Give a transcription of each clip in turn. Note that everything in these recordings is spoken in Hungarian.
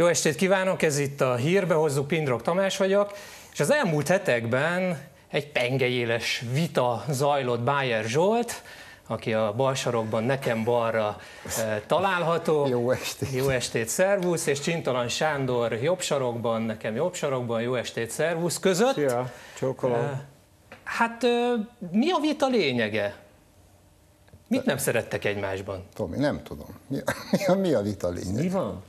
Jó estét kívánok, ez itt a Hírbe hozzuk, Pindrok Tamás vagyok, és az elmúlt hetekben egy pengeéles vita zajlott Bájer Zsolt, aki a bal sarokban nekem balra e, található. Jó estét! Jó estét, szervusz, és Csintalan Sándor jobb sarokban, nekem jobb sarokban, jó estét, szervusz között. Szia, csókolom. E, hát e, mi a vita lényege? Mit nem szerettek egymásban? Tomi, nem tudom. Mi a, mi a, mi a vita lényege? Mi van?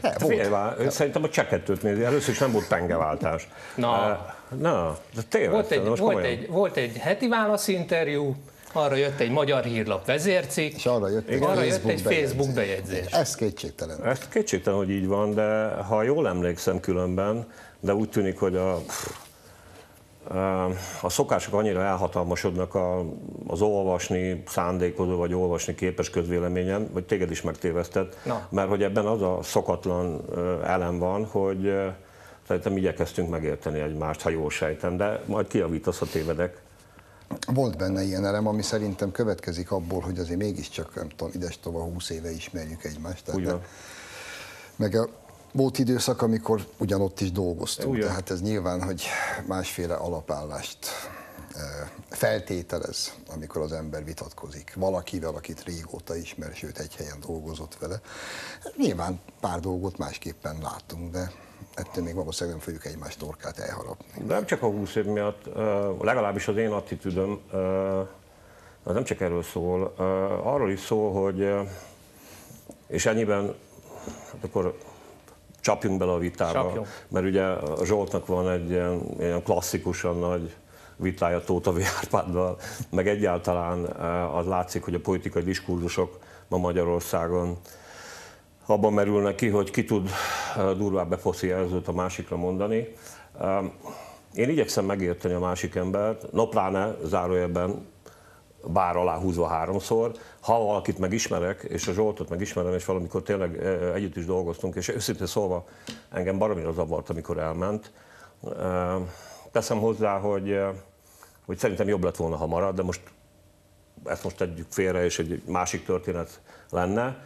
Ne, volt. Félvá, szerintem a csekettőt nézi. Először is nem volt pengeváltás. Na, na de tényleg. Volt egy, volt, egy, volt egy heti válaszinterjú, arra jött egy magyar hírlap vezércikk, és arra jött egy, arra Facebook, jött egy Facebook bejegyzés. Ez kétségtelen. Ez kétségtelen, hogy így van, de ha jól emlékszem különben, de úgy tűnik, hogy a, a szokások annyira elhatalmasodnak a, az olvasni szándékozó vagy olvasni képes közvéleményen, vagy téged is megtévesztett, Na. mert hogy ebben az a szokatlan elem van, hogy szerintem igyekeztünk megérteni egymást, ha jól sejtem, de majd kiavítasz, ha tévedek. Volt benne ilyen elem, ami szerintem következik abból, hogy azért mégiscsak, nem tudom, ides tova 20 éve ismerjük egymást. Tehát Úgy van. Meg a, volt időszak, amikor ugyanott is dolgoztunk, Ugyan. tehát ez nyilván, hogy másféle alapállást feltételez, amikor az ember vitatkozik. Valakivel, akit régóta ismer, sőt egy helyen dolgozott vele. Nyilván pár dolgot másképpen látunk, de ettől még valószínűleg nem fogjuk egymás torkát elharapni. De nem csak a 20 év miatt, legalábbis az én attitűdöm, az nem csak erről szól, arról is szól, hogy, és ennyiben, hát akkor csapjunk bele a vitába, Csapjunk. mert ugye a Zsoltnak van egy ilyen, ilyen klasszikusan nagy vitája Tóta. Árpáddal, meg egyáltalán az látszik, hogy a politikai diskurzusok ma Magyarországon abban merül ki, hogy ki tud durvább beposzi jelzőt a másikra mondani. Én igyekszem megérteni a másik embert, no pláne zárójelben bár alá húzva háromszor. Ha valakit megismerek, és a Zsoltot megismerem, és valamikor tényleg együtt is dolgoztunk, és őszintén szólva engem baromira zavart, amikor elment. Teszem hozzá, hogy, hogy szerintem jobb lett volna, ha marad, de most ezt most tegyük félre, és egy másik történet lenne.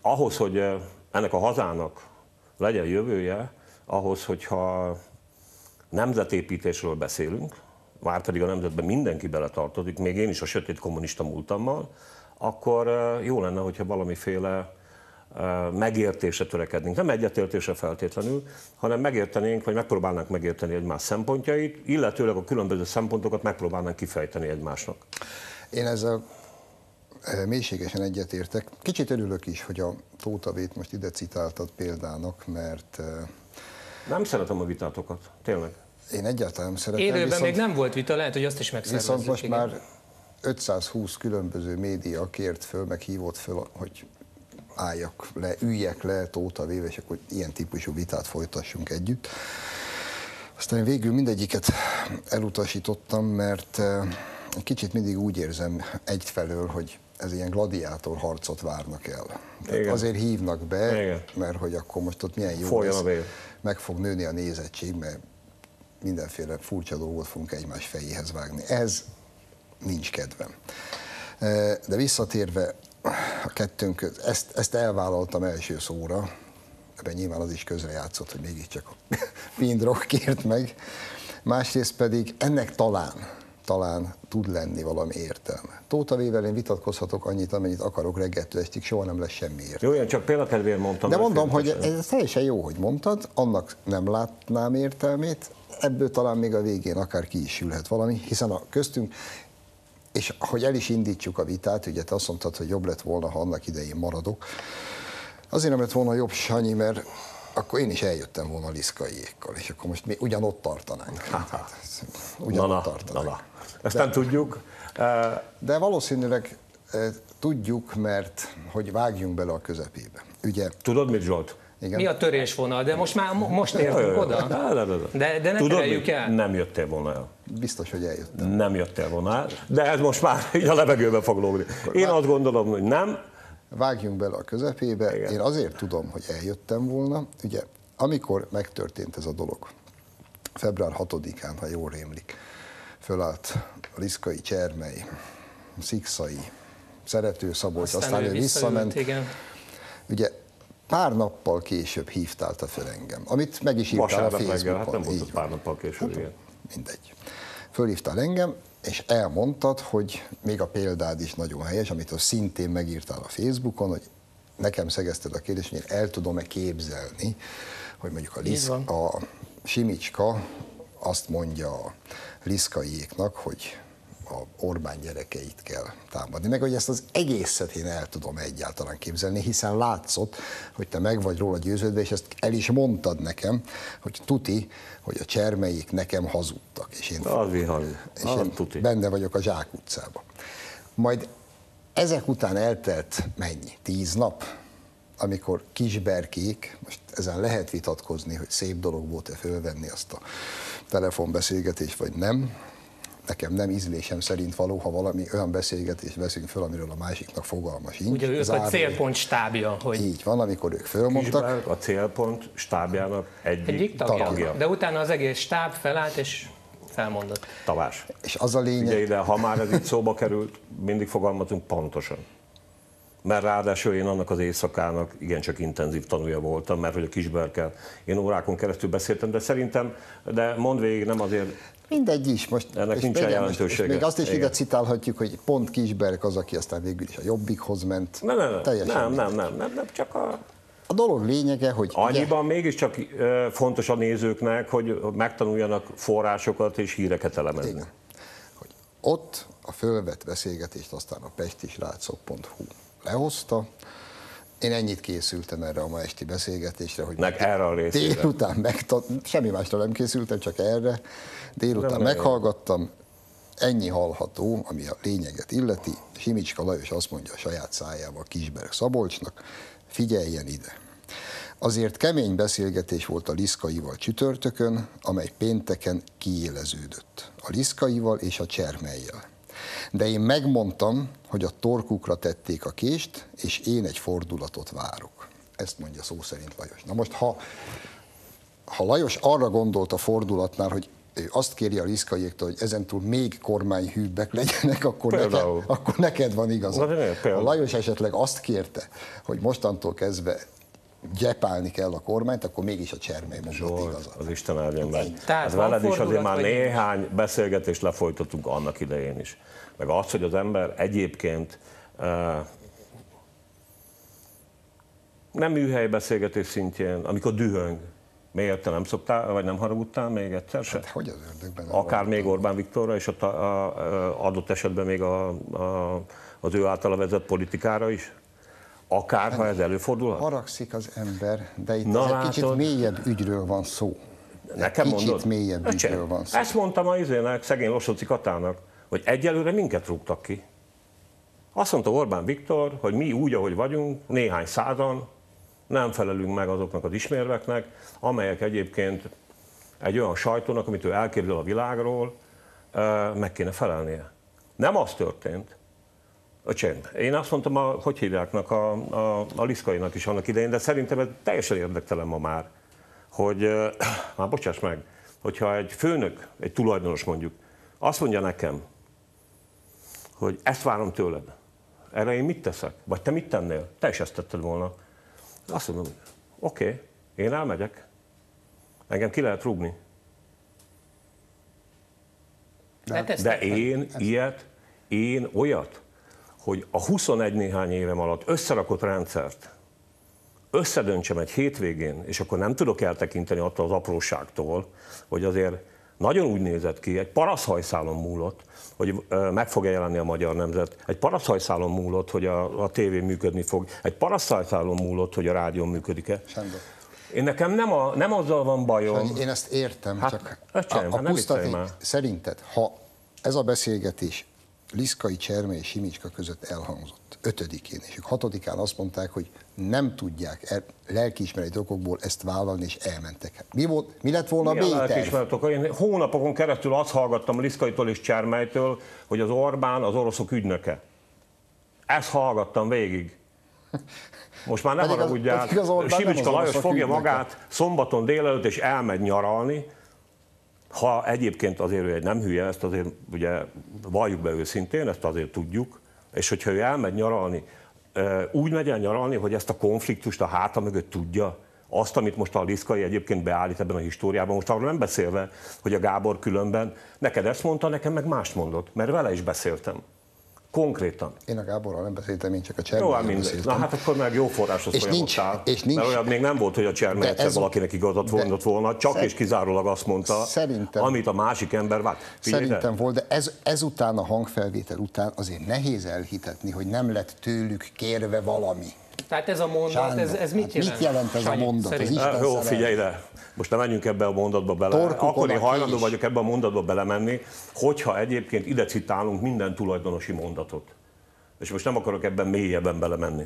Ahhoz, hogy ennek a hazának legyen jövője, ahhoz, hogyha nemzetépítésről beszélünk, már pedig a nemzetben mindenki beletartozik, még én is a sötét kommunista múltammal, akkor jó lenne, hogyha valamiféle megértésre törekednénk. Nem egyetértésre feltétlenül, hanem megértenénk, vagy megpróbálnánk megérteni egymás szempontjait, illetőleg a különböző szempontokat megpróbálnánk kifejteni egymásnak. Én ezzel mélységesen egyetértek. Kicsit örülök is, hogy a Tótavét most ide citáltad példának, mert... Nem szeretem a vitátokat, tényleg. Én egyáltalán nem szeretem. Élőben viszont, még nem volt vita, lehet, hogy azt is megszervezzük. Viszont most igen. már 520 különböző média kért föl, meg hívott föl, hogy álljak le, üljek le Tóta Véve, és akkor ilyen típusú vitát folytassunk együtt. Aztán végül mindegyiket elutasítottam, mert egy kicsit mindig úgy érzem egyfelől, hogy ez ilyen gladiátor harcot várnak el. Tehát azért hívnak be, Igen. mert hogy akkor most ott milyen jó Folyjon lesz, meg fog nőni a nézettség, mert mindenféle furcsa dolgot fogunk egymás fejéhez vágni. Ez nincs kedvem. De visszatérve a kettőnk, ezt, ezt elvállaltam első szóra, ebben nyilván az is közrejátszott, hogy mégiscsak a Pindrock kért meg. Másrészt pedig ennek talán, talán tud lenni valami értelme. Tóta Vével én vitatkozhatok annyit, amennyit akarok reggeltől estig, soha nem lesz semmi értelme. Jó, én csak példakedvéért mondtam. De mondom, hogy ez teljesen jó, hogy mondtad, annak nem látnám értelmét, ebből talán még a végén akár ki is sülhet valami, hiszen a köztünk, és hogy el is indítsuk a vitát, ugye te azt mondtad, hogy jobb lett volna, ha annak idején maradok. Azért nem lett volna jobb, Sanyi, mert akkor én is eljöttem volna Liszkaiékkal, és akkor most mi ugyanott tartanánk. Tehát, ugyanott na, tartanánk. Na, na. Ezt de, nem tudjuk. De valószínűleg e, tudjuk, mert hogy vágjunk bele a közepébe. Ugye, Tudod mit, Zsolt? Igen. Mi a törésvonal? De most már most értünk oda. De, de, de. de, de ne Tudod, tereljük el. Nem jöttél volna el. Biztos, hogy eljöttem. Nem jöttél volna el, de ez most már így a levegőbe fog lógni. Én azt gondolom, hogy nem. Vágjunk bele a közepébe. Igen. Én azért tudom, hogy eljöttem volna. Ugye, amikor megtörtént ez a dolog, február 6-án, ha jól rémlik, fölállt Liszkai Csermely, Szikszai, Szerető Szabolcs, aztán, aztán ő visszament. Igen. Ugye pár nappal később hívtál te fel engem, amit meg is írtál a Vasárnap reggel, Facebookon. hát nem volt pár nappal később, igen. mindegy. Fölhívtál engem, és elmondtad, hogy még a példád is nagyon helyes, amit szintén megírtál a Facebookon, hogy nekem szegezted a kérdést, hogy én el tudom-e képzelni, hogy mondjuk a, Lisz, a Simicska azt mondja a Liszkaiéknak, hogy a Orbán gyerekeit kell támadni. Meg hogy ezt az egészet én el tudom egyáltalán képzelni, hiszen látszott, hogy te meg vagy róla győződve, és ezt el is mondtad nekem, hogy tuti, hogy a csermeik nekem hazudtak. És én, az vihar, és az én tuti. benne vagyok a Zsák utcában. Majd ezek után eltelt mennyi? Tíz nap? Amikor kisberkék, most ezen lehet vitatkozni, hogy szép dolog volt-e fölvenni azt a telefonbeszélgetést, vagy nem. Nekem nem ízlésem szerint való, ha valami olyan beszélgetést veszünk föl, amiről a másiknak fogalma sincs. Ugye ők a Zárójel. célpont stábja, hogy Így van, amikor ők fölmondtak, a célpont stábjának egyik, egyik tagja. tagja. De utána az egész stáb felállt és felmondott. Tavás. és az a lényeg, Ugye ide, ha már ez itt szóba került, mindig fogalmazunk pontosan. Mert ráadásul én annak az éjszakának igencsak intenzív tanulja voltam, mert hogy a kisberkel én órákon keresztül beszéltem, de szerintem, de mondd végig, nem azért, Mindegy is. Most, Ennek és nincsen még- jelentősége. És még azt is ide citálhatjuk, hogy pont Kisberg az, aki aztán végül is a Jobbikhoz ment. nem, nem, Teljesen nem, nem, nem, nem, nem, csak a, A dolog lényege, hogy annyiban mégiscsak ö, fontos a nézőknek, hogy megtanuljanak forrásokat és híreket elemezni. Igen. hogy ott a fölvett beszélgetést aztán a pestisrácok.hu lehozta. Én ennyit készültem erre a ma esti beszélgetésre, hogy Nek erre a részére. délután megtat, semmi másra nem készültem, csak erre. Délután Nem, meghallgattam, ennyi hallható, ami a lényeget illeti. Simicska Lajos azt mondja a saját szájával Kisberg Szabolcsnak, figyeljen ide. Azért kemény beszélgetés volt a Liszkaival csütörtökön, amely pénteken kiéleződött. A Liszkaival és a Csermelyjel. De én megmondtam, hogy a torkukra tették a kést, és én egy fordulatot várok. Ezt mondja szó szerint Lajos. Na most, ha, ha Lajos arra gondolt a fordulatnál, hogy azt kéri a Liszkaiéktól, hogy ezentúl még kormányhűbbek legyenek, akkor, neked, akkor neked van Na, igazad. Például. Lajos esetleg azt kérte, hogy mostantól kezdve gyepálni kell a kormányt, akkor mégis a csermély mondott Zsolt, igazad. az Isten áldjon meg. Hát veled is azért már néhány beszélgetést lefolytattunk annak idején is. Meg az, hogy az ember egyébként eh, nem műhely beszélgetés szintjén, amikor dühöng, miért te nem szoktál, vagy nem haragudtál még egyszer se? Hát hogy az ördögben? Akár még Orbán Viktorra, és a, ta- a, a, adott esetben még a, a, az ő általa vezet politikára is? Akár, ha ez előfordulhat? Haragszik az ember, de itt Na, egy látod? kicsit mélyebb ügyről van szó. Nekem kicsit mondod? mélyebb Öcsém, ügyről van szó. Ezt mondtam a izének, szegény Losoczi Katának, hogy egyelőre minket rúgtak ki. Azt mondta Orbán Viktor, hogy mi úgy, ahogy vagyunk, néhány százan, nem felelünk meg azoknak az ismérveknek, amelyek egyébként egy olyan sajtónak, amit ő elképzel a világról, meg kéne felelnie. Nem az történt. Öcsém, én azt mondtam, a, hogy hívjáknak, a, a, a Liszkainak is annak idején, de szerintem ez teljesen érdektelen ma már, hogy, már bocsáss meg, hogyha egy főnök, egy tulajdonos mondjuk, azt mondja nekem, hogy ezt várom tőled, erre én mit teszek? Vagy te mit tennél? Te is ezt tetted volna. Azt mondom, oké, okay, én elmegyek, engem ki lehet rúgni. Hát ezt De én ilyet, én olyat, hogy a 21 néhány évem alatt összerakott rendszert összedöntsem egy hétvégén, és akkor nem tudok eltekinteni attól az apróságtól, hogy azért nagyon úgy nézett ki, egy paraszhajszálon múlott, hogy meg fog-e jelenni a magyar nemzet, egy paraszhajszálon múlott, hogy a, a tévé működni fog, egy paraszhajszálon múlott, hogy a rádió működik-e. Sándor. Én nekem nem, a, nem azzal van bajom, Én ezt értem, Hát, csak öcsém, a, hát a ne puszta viccelj tény- már. szerinted, ha ez a beszélgetés Liszkai Cserme és Simicska között elhangzott, ötödikén, és ők hatodikán azt mondták, hogy nem tudják el, lelkiismereti okokból ezt vállalni, és elmentek. Mi, volt, mi lett volna a Milyen B-terv? lelkiismeret oka? Én hónapokon keresztül azt hallgattam Liszkaitól és Csermelytől, hogy az Orbán az oroszok ügynöke. Ezt hallgattam végig. Most már nem Pedig az- haragudjál. pedig az Orbán Simicska az Lajos fogja ügynöke. magát szombaton délelőtt és elmegy nyaralni, ha egyébként azért ő egy nem hülye, ezt azért ugye valljuk be őszintén, ezt azért tudjuk, és hogyha ő elmegy nyaralni úgy megy el nyaralni, hogy ezt a konfliktust a háta mögött tudja, azt, amit most a Liszkai egyébként beállít ebben a históriában, most arról nem beszélve, hogy a Gábor különben neked ezt mondta, nekem meg mást mondott, mert vele is beszéltem. Konkrétan. Én a Gáborral nem beszéltem, én csak a mindegy. Na hát akkor meg jó forráshoz és nincs, és nincs, mert olyan még nem volt, hogy a Cserny egyszer valakinek igazat mondott volna, csak szer, és kizárólag azt mondta, szerintem, amit a másik ember vált. Szerintem volt, de ez, ezután a hangfelvétel után azért nehéz elhitetni, hogy nem lett tőlük kérve valami. Tehát ez a mondat, Sándor, ez, ez mit hát jelent? Mit jelent ez Sanyi, a mondat? Ez jó, figyelj ide, most nem menjünk ebbe a mondatba bele. Torkuk Akkor én hajlandó vagyok ebbe a mondatba belemenni, hogyha egyébként ide citálunk minden tulajdonosi mondatot. És most nem akarok ebben mélyebben belemenni.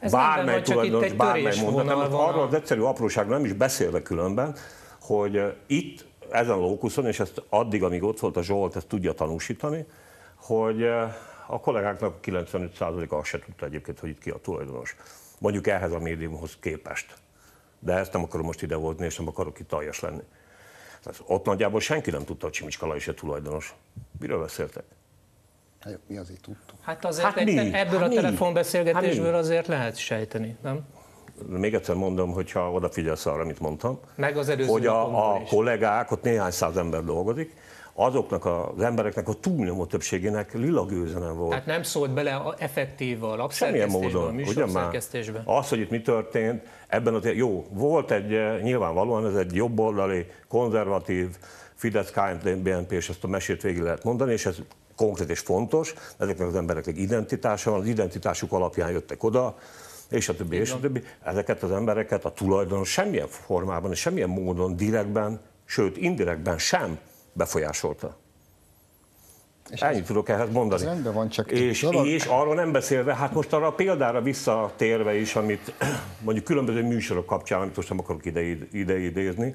Ez bármely tulajdonos, bármely mondat, nem, arról az egyszerű apróságról nem is beszélve különben, hogy itt, ezen a lókuszon, és ezt addig, amíg ott volt a Zsolt, ezt tudja tanúsítani, hogy a kollégáknak 95%-a azt se tudta egyébként, hogy itt ki a tulajdonos. Mondjuk ehhez a médiumhoz képest. De ezt nem akarom most ide voltni, és nem akarok itt aljas lenni. Tehát ott nagyjából senki nem tudta, hogy Csimicska is a tulajdonos. Miről beszéltek? Hát, mi azért tudtuk. Hát azért hát mi? ebből hát a telefonbeszélgetésből hát azért lehet sejteni, nem? Még egyszer mondom, hogyha odafigyelsz arra, amit mondtam, Meg az hogy a, a kollégák, ott néhány száz ember dolgozik, azoknak az embereknek a túlnyomó többségének lila gőze nem volt. Tehát nem szólt bele effektív a lapszerkesztésbe, a műsorszerkesztésbe? Az, hogy itt mi történt, ebben a jó, volt egy, eh, nyilvánvalóan ez egy jobboldali, konzervatív, Fidesz, KNT, BNP, és ezt a mesét végig lehet mondani, és ez konkrét és fontos, ezeknek az embereknek identitása van, az identitásuk alapján jöttek oda, és a többi, és a többi. Ezeket az embereket a tulajdonos semmilyen formában és semmilyen módon direktben, sőt indirektben sem befolyásolta. És Ennyit ez, tudok ehhez mondani. Ez rendben van, csak és, dolog... és arról nem beszélve, hát most arra a példára visszatérve is, amit mondjuk különböző műsorok kapcsán, amit most nem akarok ide, ide idézni,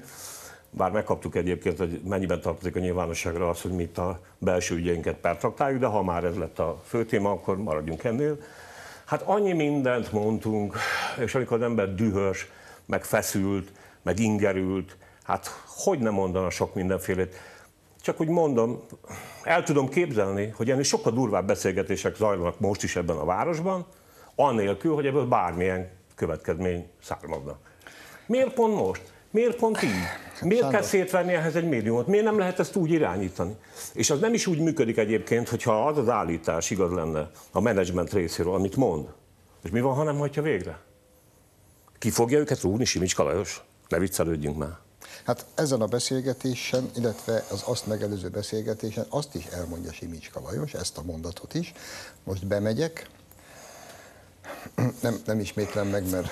bár megkaptuk egyébként, hogy mennyiben tartozik a nyilvánosságra az, hogy mi itt a belső ügyeinket pertraktáljuk, de ha már ez lett a fő téma, akkor maradjunk ennél. Hát annyi mindent mondtunk, és amikor az ember dühös, meg feszült, meg ingerült, hát hogy nem mondana sok mindenfélét. Csak úgy mondom, el tudom képzelni, hogy ennél sokkal durvább beszélgetések zajlanak most is ebben a városban, annélkül, hogy ebből bármilyen következmény származna. Miért pont most? Miért pont így? Miért Sándor. kell szétvenni ehhez egy médiumot? Miért nem lehet ezt úgy irányítani? És az nem is úgy működik egyébként, hogyha az az állítás igaz lenne a menedzsment részéről, amit mond. És mi van, ha nem hagyja végre? Ki fogja őket rúgni, Simics Kalajos? Ne viccelődjünk már. Hát ezen a beszélgetésen, illetve az azt megelőző beszélgetésen azt is elmondja Simicska Lajos, ezt a mondatot is. Most bemegyek, nem, nem ismétlem meg, mert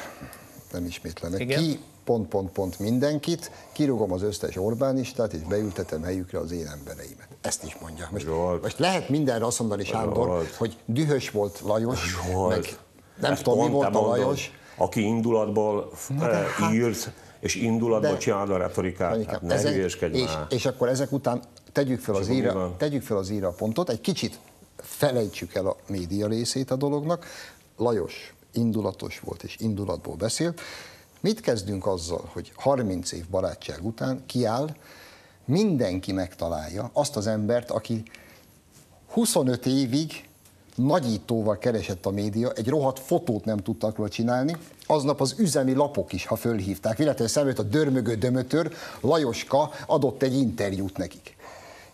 nem ismétlem meg. Igen? Ki pont, pont, pont mindenkit, kirúgom az összes Orbánistát, és beültetem helyükre az én embereimet. Ezt is mondja. Most, most lehet mindenre azt mondani, Sándor, Zsolt. hogy dühös volt Lajos, Zsolt. meg nem tudom, mi volt a Lajos. Aki indulatból Na, eh, hát, és indulatból csinálod a retorikát, hát ne ezek, és, már. és akkor ezek után tegyük fel, az íra, tegyük fel az íra pontot, egy kicsit felejtsük el a média részét a dolognak. Lajos indulatos volt és indulatból beszélt. Mit kezdünk azzal, hogy 30 év barátság után kiáll, mindenki megtalálja azt az embert, aki 25 évig nagyítóval keresett a média, egy rohadt fotót nem tudtak róla csinálni, aznap az üzemi lapok is, ha fölhívták, véletlenül szemült a dörmögő dömötör, Lajoska adott egy interjút nekik.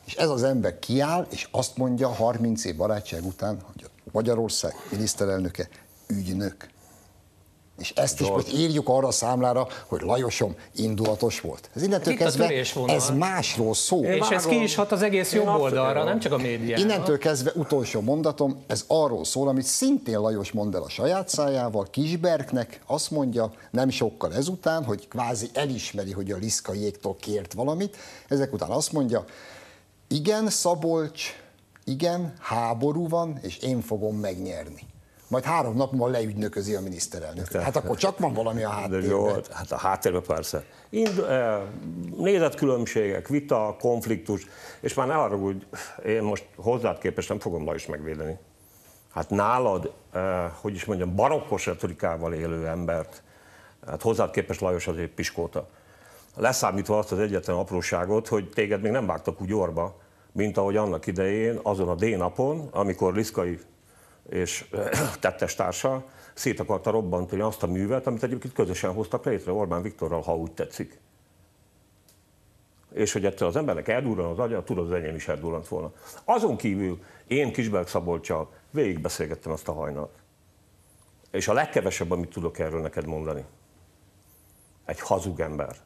És ez az ember kiáll, és azt mondja 30 év barátság után, hogy Magyarország miniszterelnöke ügynök. És ezt is most írjuk arra a számlára, hogy Lajosom indulatos volt. Ez innentől kezdve ez másról szól. És ez ki is hat az egész jobb oldalra, nem csak a médiára. Innentől kezdve utolsó mondatom, ez arról szól, amit szintén Lajos mond el a saját szájával, Kisberknek azt mondja, nem sokkal ezután, hogy kvázi elismeri, hogy a Liszkaiéktól kért valamit, ezek után azt mondja, igen, Szabolcs, igen, háború van, és én fogom megnyerni majd három nap múlva leügynöközi a miniszterelnök. Hát akkor csak van valami a háttérben. Jó, hát a háttérben persze. Ind, eh, nézetkülönbségek, vita, konfliktus, és már ne arra, hogy én most hozzád képest nem fogom ma is megvédeni. Hát nálad, eh, hogy is mondjam, barokkos retorikával élő embert, hát hozzád képest Lajos azért piskóta. Leszámítva azt az egyetlen apróságot, hogy téged még nem vágtak úgy orba, mint ahogy annak idején, azon a D napon, amikor Liszkai és tettestársa szét akarta robbantani azt a művet, amit egyébként közösen hoztak létre Orbán Viktorral, ha úgy tetszik. És hogy ettől az embernek eldurran az agya, tudod, az enyém is eldurrant volna. Azon kívül én Kisberg Szabolcsal végigbeszélgettem azt a hajnalt. És a legkevesebb, amit tudok erről neked mondani. Egy hazug ember.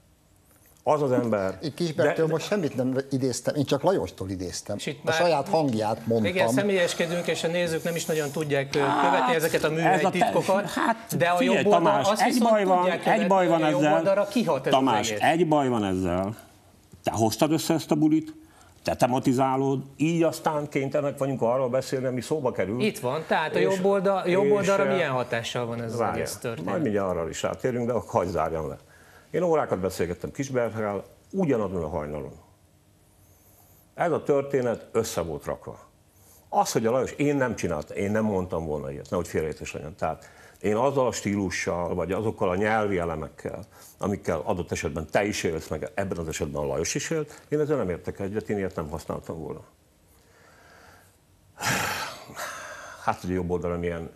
Az az ember... Én Kisbergtől de, most semmit nem idéztem, én csak Lajostól idéztem. A saját hangját mondtam. Igen, személyeskedünk, és a nézők nem is nagyon tudják követni hát, ezeket a műhely titkokat, hát, de a figyelj, jobb oldal, Tamás, azt egy baj van, követni, egy baj van ezzel. kihat ez Tamás, egy baj van ezzel. Te hoztad össze ezt a bulit, te tematizálod, így aztán kénytelenek vagyunk arról beszélni, ami szóba kerül. Itt van, tehát a jobb, oldal, jobb oldalra milyen hatással van ez várja, az egész történet? Majd mindjárt arra is rátérünk, de hagyj zárjam le. Én órákat beszélgettem Kisbergrel, ugyanazon a hajnalon. Ez a történet össze volt rakva. Az, hogy a Lajos, én nem csináltam, én nem mondtam volna ilyet, nehogy félrejtés legyen. Tehát én azzal a stílussal, vagy azokkal a nyelvi elemekkel, amikkel adott esetben te is élsz, meg ebben az esetben a Lajos is élt, én ezzel nem értek egyet, én ilyet nem használtam volna. Hát, hogy a jobb oldalra milyen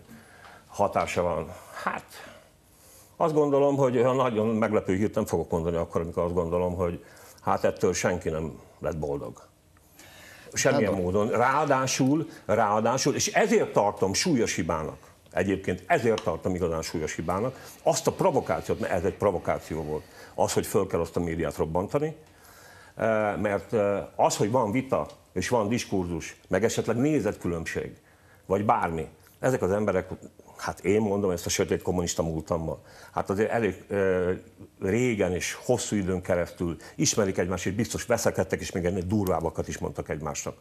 hatása van. Hát, azt gondolom, hogy olyan nagyon meglepő hírt nem fogok mondani akkor, amikor azt gondolom, hogy hát ettől senki nem lett boldog. Semmilyen hát, módon. Ráadásul, ráadásul, és ezért tartom súlyos hibának, egyébként ezért tartom igazán súlyos hibának, azt a provokációt, mert ez egy provokáció volt, az, hogy föl kell azt a médiát robbantani, eh, mert eh, az, hogy van vita, és van diskurzus, meg esetleg nézetkülönbség, vagy bármi, ezek az emberek hát én mondom ezt a sötét kommunista múltammal, hát azért elég e, régen és hosszú időn keresztül ismerik egymást, és biztos veszekedtek, és még ennél durvábbakat is mondtak egymásnak.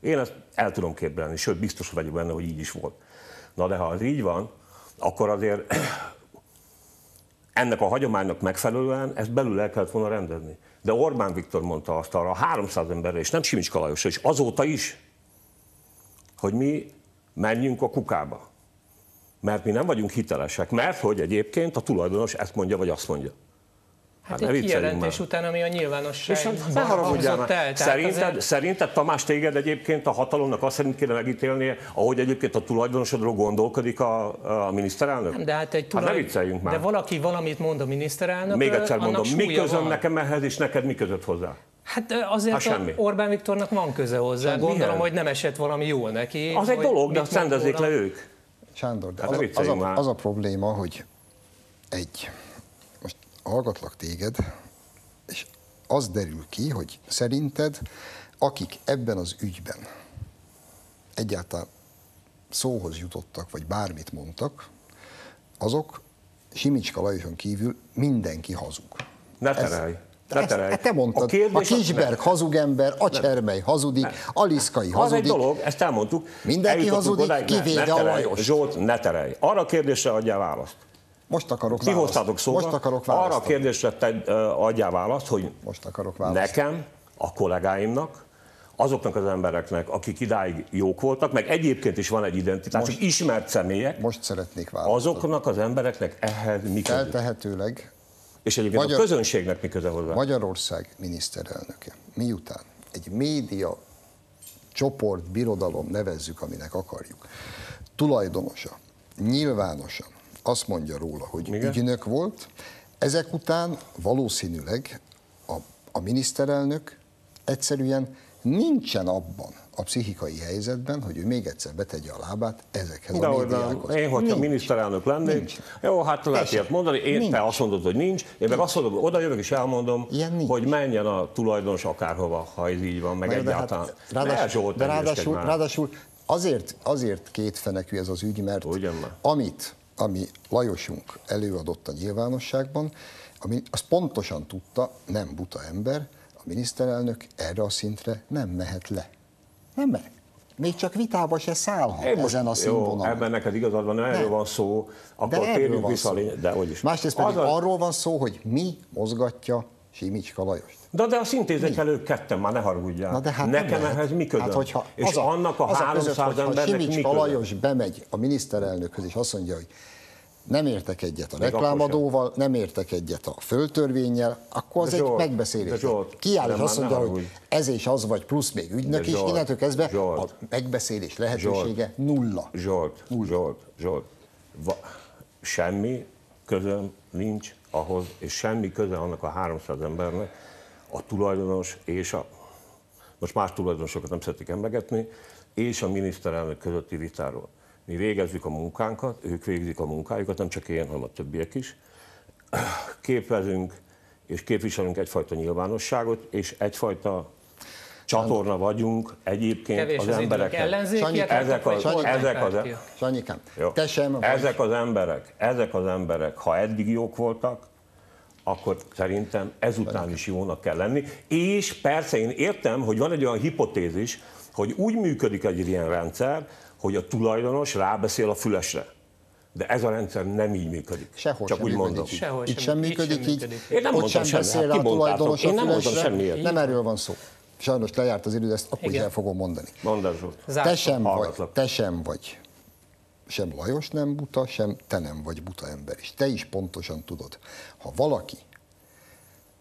Én ezt el tudom képzelni, sőt, biztos vagyok benne, hogy így is volt. Na de ha az így van, akkor azért ennek a hagyománynak megfelelően ezt belül el kellett volna rendezni. De Orbán Viktor mondta azt arra a 300 emberre, és nem Simicska Lajos, és azóta is, hogy mi menjünk a kukába mert mi nem vagyunk hitelesek, mert hogy egyébként a tulajdonos ezt mondja, vagy azt mondja. Hát, hát egy kijelentés után, ami a nyilvánosság És ne haragudjál már. Szerinted, azért... szerinted Tamás téged egyébként a hatalomnak azt szerint kéne megítélnie, ahogy egyébként a tulajdonosodról gondolkodik a, a miniszterelnök? Nem, de hát egy tulaj... hát ne már. De valaki valamit mond a miniszterelnök, Még egyszer mondom, mi közöm van. nekem ehhez, és neked mi között hozzá? Hát azért hát Orbán Viktornak van köze hozzá. Semmi Gondolom, milyen? hogy nem esett valami jól neki. Az egy dolog, de azt rendezzék le ők. Sándor, de hát az, a, az, a, az a probléma, hogy egy, most hallgatlak téged, és az derül ki, hogy szerinted, akik ebben az ügyben egyáltalán szóhoz jutottak, vagy bármit mondtak, azok Simicska Lajoson kívül mindenki hazug. Ne terelj. Ez, ne terelj. Ezt, te mondtad, a, a Kisberg hazugember, a Csermely hazudik, nem. a Liszkai hazudik. Az egy dolog, ezt elmondtuk. Mindenki hazudik, odáig, kivéve ne, ne terelj, a Lajos. Zsolt, ne terelj. Arra a kérdésre adjál választ. Most akarok Ti hoztátok szóba, Most akarok választ. Arra a kérdésre te, adjál választ, hogy Most akarok választ. nekem, a kollégáimnak, azoknak az embereknek, akik idáig jók voltak, meg egyébként is van egy identitás, most, ismert személyek. Most szeretnék választ. Azoknak az embereknek ehhez mi Feltehetőleg és egyébként Magyar... a közönségnek mi köze hozzá? Magyarország miniszterelnöke, miután egy média csoport, birodalom, nevezzük, aminek akarjuk, tulajdonosa, nyilvánosan azt mondja róla, hogy Igen? ügynök volt, ezek után valószínűleg a, a miniszterelnök egyszerűen nincsen abban a pszichikai helyzetben, hogy ő még egyszer betegye a lábát ezekhez De a médiákhoz. Én, hogyha nincs. miniszterelnök lennék, nincs. jó, hát lehet ilyet mondani, én nincs. te azt mondod, hogy nincs, én nincs. meg azt mondom, oda jövök és elmondom, hogy menjen a tulajdonos akárhova, ha ez így van, meg Mert egyáltalán. Hát, ráadásul, de ráadásul, ráadásul azért, azért kétfenekű ez az ügy, mert amit, ami Lajosunk előadott a nyilvánosságban, ami, az pontosan tudta, nem buta ember, miniszterelnök erre a szintre nem mehet le. Nem meg. Még csak vitába se szállhat Én ezen a színvonalon. Ebben neked igazad van, erről van szó, akkor de térjünk vissza a de hogy is. Másrészt pedig az arról van szó, hogy mi mozgatja Simicska Lajost. De, de azt intézzék el ők ketten, már ne haragudjál. Na de hát Nekem ehhez mi közöm? Hát, hogyha és az a, annak a az 300 között, embernek Simicska Lajos bemegy a miniszterelnökhöz, és azt mondja, hogy nem értek egyet a reklámadóval, nem értek egyet a földtörvényel, akkor az egy Zsolt, megbeszélés. Zsolt, Kiáll és azt mondja, hogy ez és az vagy, plusz még ügynök is, Zsolt, innentől kezdve a Zsolt. megbeszélés lehetősége nulla. Zsolt, Zsolt, Zsolt, va, semmi közöm nincs ahhoz, és semmi köze annak a 300 embernek, a tulajdonos és a, most más tulajdonosokat nem szeretik emlegetni, és a miniszterelnök közötti vitáról. Mi végezzük a munkánkat, ők végzik a munkájukat, nem csak én, hanem a többiek is. Képezünk és képviselünk egyfajta nyilvánosságot, és egyfajta csatorna vagyunk egyébként Kevés az az embereknek. ellenzékiek, ezek az, ezek az, Sanyikám, te sem. Ezek az emberek, ezek az emberek, ha eddig jók voltak, akkor szerintem ezután is jónak kell lenni. És persze én értem, hogy van egy olyan hipotézis, hogy úgy működik egy ilyen rendszer, hogy a tulajdonos rábeszél a fülesre. De ez a rendszer nem így működik. Sehol Csak sem úgy működik mondom. Sehol Itt sem- működik így. működik. Én nem Ott mondtam sem hát rá a tulajdonos a Én nem mondtam semmiért. Nem erről van szó. Sajnos lejárt az idő, ezt akkor is Igen. el fogom mondani. Mondd. Te sem vagy, te sem vagy. Sem Lajos nem buta, sem te nem vagy buta ember. És te is pontosan tudod, ha valaki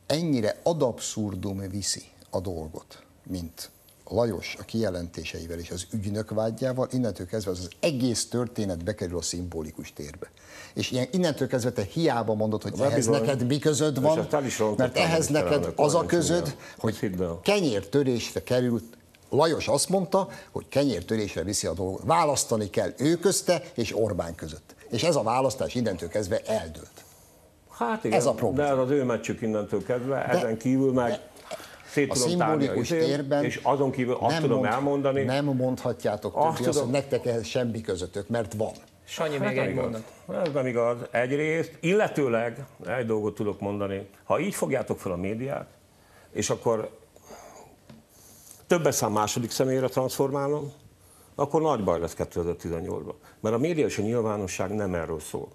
ennyire ad abszurdum viszi a dolgot, mint Lajos a kijelentéseivel és az ügynök vágyjával, innentől kezdve az, az egész történet bekerül a szimbolikus térbe. És ilyen, innentől kezdve te hiába mondod, hogy Na, ehhez bizony. neked mi közöd van, mert ehhez neked az a közöd, csinál. hogy kenyértörésre került Lajos azt mondta, hogy kenyértörésre viszi a dolgot. Választani kell ő közte és Orbán között. És ez a választás innentől kezdve eldőlt. Hát igen, Ez a probléma. de az ő meccsük innentől kezdve, ezen kívül meg szét A tudom tárni izét, térben és azon kívül azt nem tudom mond- elmondani, Nem mondhatjátok Azt többi azt, tudom- hogy nektek ehhez semmi közöttök, mert van. Sanyi, Hát még nem egy igaz. mondat. Ez nem igaz. Egyrészt, illetőleg egy dolgot tudok mondani. Ha így fogjátok fel a médiát, és akkor többes szám második személyre transformálom, akkor nagy baj lesz 2018-ban. Mert a média és a nyilvánosság nem erről szól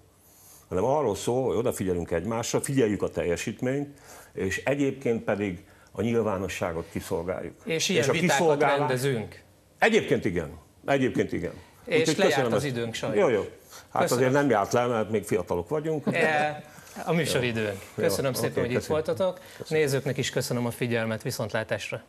hanem arról szól, hogy odafigyelünk egymásra, figyeljük a teljesítményt, és egyébként pedig a nyilvánosságot kiszolgáljuk. És ilyen a vitákat kiszolgálás- rendezünk. Egyébként igen. Egyébként igen. És Úgyhogy lejárt köszönöm az időnk sajnos. Jó, jó. Hát Köszönöm. azért nem járt le, mert még fiatalok vagyunk. E, A műsoridőnk. Köszönöm Jó, szépen, oké, hogy itt köszönjük. voltatok. Nézőknek is köszönöm a figyelmet, viszontlátásra.